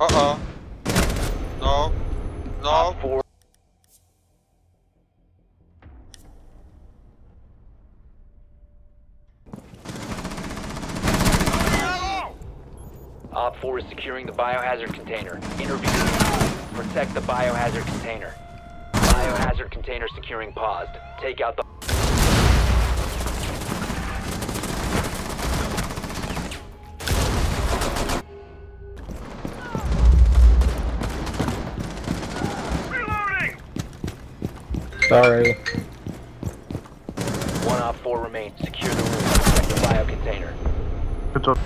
Uh-uh. No. No. 4 Op 4 is securing the biohazard container. Intervene. Protect the biohazard container. Biohazard container securing paused. Take out the Sorry. one off 4 remains. Secure the room. Protect the bio container. Good job.